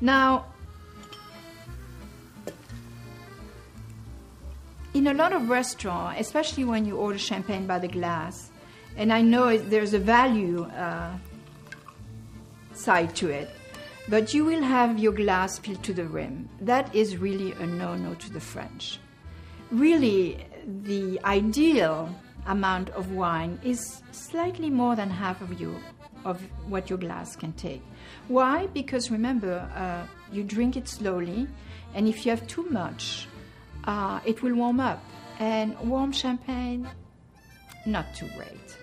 Now, in a lot of restaurants, especially when you order champagne by the glass, and I know there's a value uh, side to it, but you will have your glass filled to the rim. That is really a no no to the French. Really, the ideal amount of wine is slightly more than half of you of what your glass can take. Why? Because remember, uh, you drink it slowly, and if you have too much, uh, it will warm up. And warm champagne, not too great.